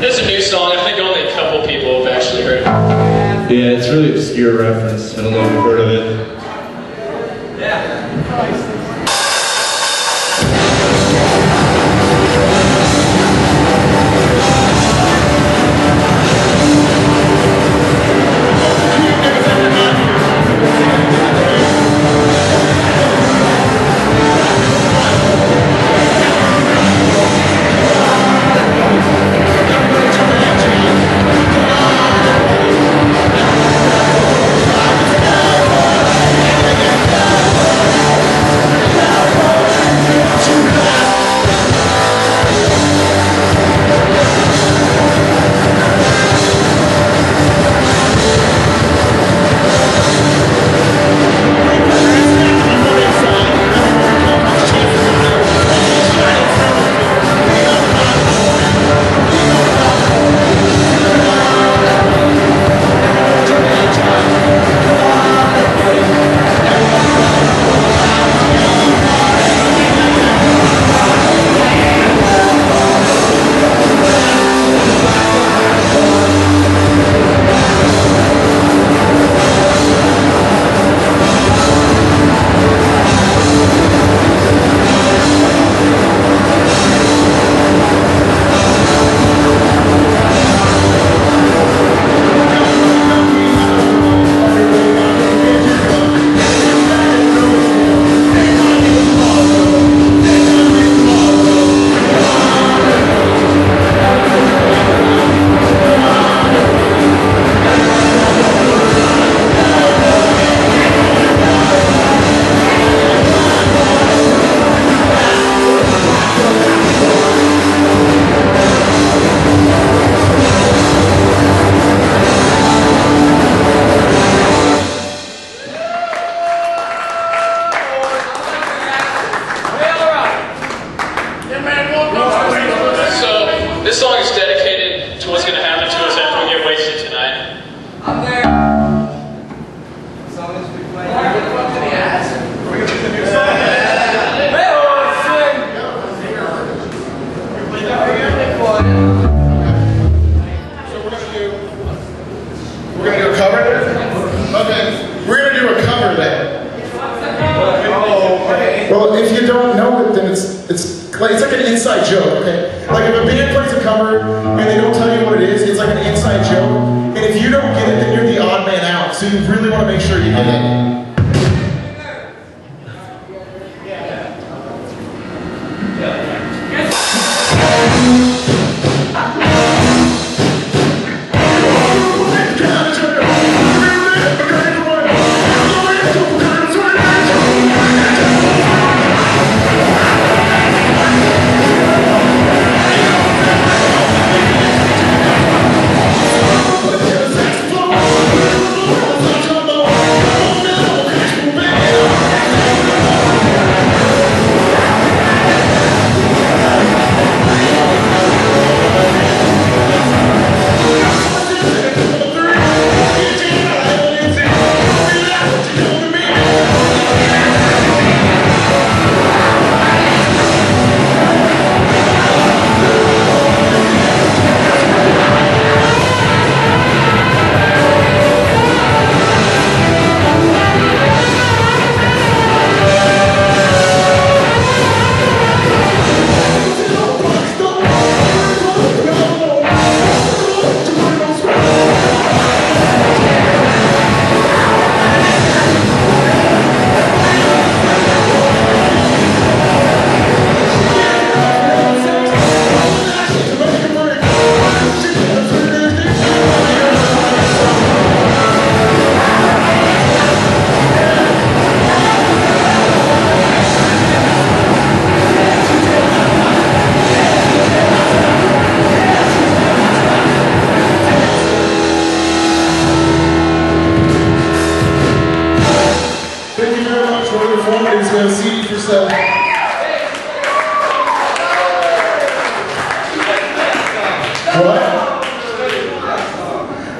This is a new song. I think only a couple people have actually heard it. Yeah, it's really obscure reference. I don't know if you've heard inside joke. Okay. Like if a band plays a cover and they don't tell you what it is, it's like an inside joke. And if you don't get it, then you're the odd man out. So you really want to make sure you get it. Let's yourself. What?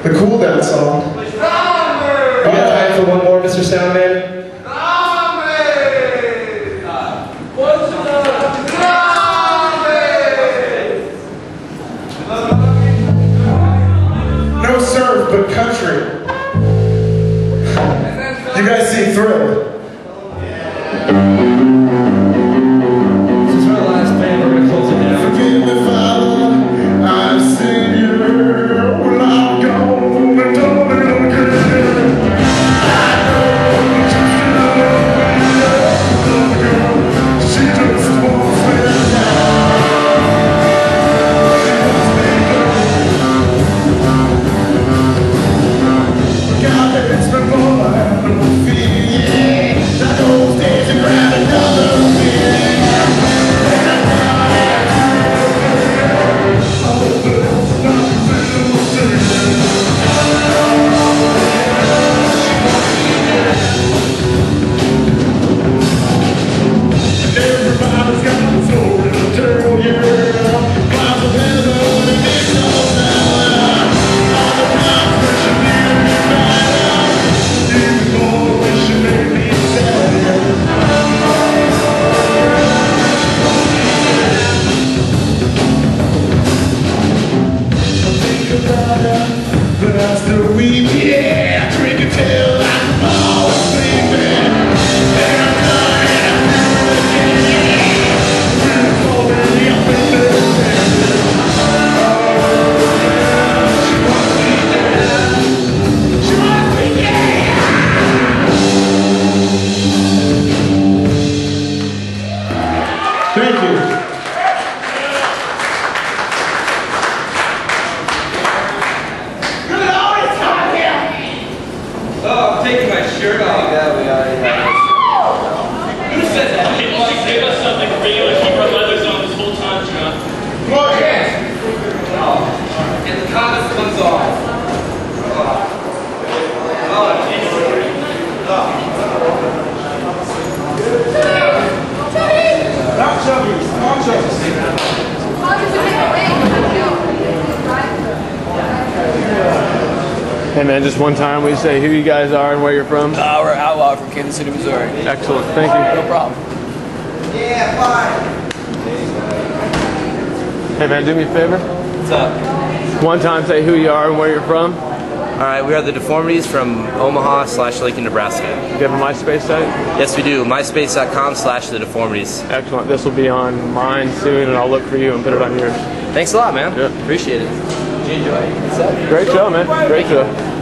The cool down song. We got time for one more, Mr. Soundman. No serve, but country. You guys seem thrilled. I still weep. Yeah, shirt Hey man, just one time we say who you guys are and where you're from. Uh, we're Outlaw from Kansas City, Missouri. Excellent, thank you. No problem. yeah, fine. Hey man, do me a favor. What's up? One time say who you are and where you're from. All right, we are the Deformities from Omaha slash Lincoln, Nebraska. Do you have a MySpace site? Yes, we do. MySpace.com slash the Deformities. Excellent. This will be on mine soon, and I'll look for you and put it on yours. Thanks a lot, man. Yeah. Appreciate it. It? Eh? Great show, man. Great show.